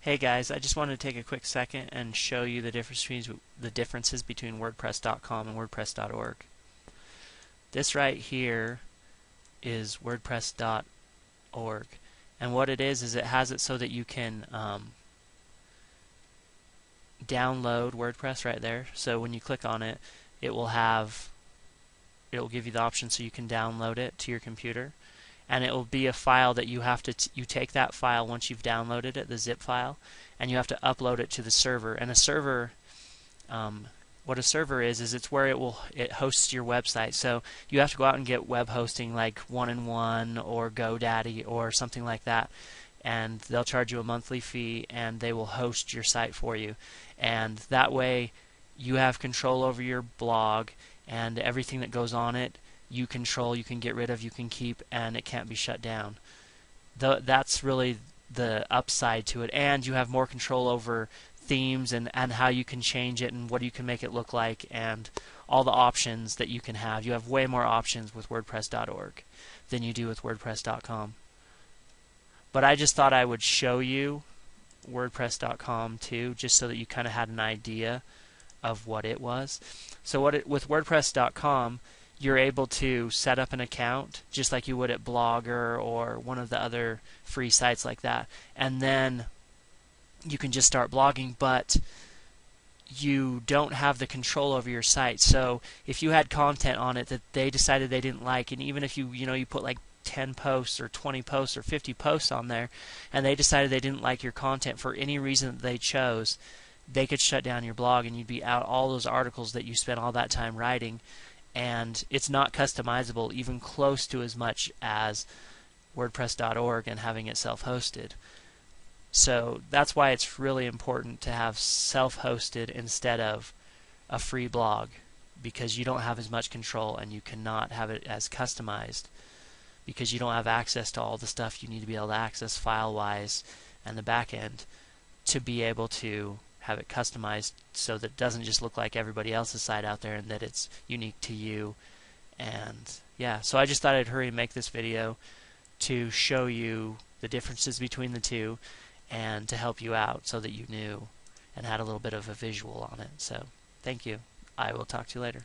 Hey guys, I just wanted to take a quick second and show you the difference between the differences between WordPress.com and WordPress.org. This right here is WordPress.org, and what it is is it has it so that you can um, download WordPress right there. So when you click on it, it will have it will give you the option so you can download it to your computer and it will be a file that you have to you take that file once you've downloaded it the zip file and you have to upload it to the server. And a server um, what a server is is it's where it will it hosts your website. So you have to go out and get web hosting like one and one or GoDaddy or something like that and they'll charge you a monthly fee and they will host your site for you. And that way you have control over your blog and everything that goes on it you control, you can get rid of, you can keep, and it can't be shut down. The, that's really the upside to it, and you have more control over themes and, and how you can change it and what you can make it look like and all the options that you can have. You have way more options with WordPress.org than you do with WordPress.com. But I just thought I would show you WordPress.com too, just so that you kind of had an idea of what it was. So what it, with WordPress.com, you're able to set up an account just like you would at Blogger or one of the other free sites like that. And then you can just start blogging, but you don't have the control over your site. So if you had content on it that they decided they didn't like, and even if you you know you put like 10 posts or 20 posts or 50 posts on there, and they decided they didn't like your content for any reason that they chose, they could shut down your blog and you'd be out all those articles that you spent all that time writing and it's not customizable even close to as much as WordPress.org and having it self hosted. So that's why it's really important to have self hosted instead of a free blog because you don't have as much control and you cannot have it as customized because you don't have access to all the stuff you need to be able to access file wise and the back end to be able to have it customized so that it doesn't just look like everybody else's site out there and that it's unique to you. And yeah, so I just thought I'd hurry and make this video to show you the differences between the two and to help you out so that you knew and had a little bit of a visual on it. So thank you. I will talk to you later.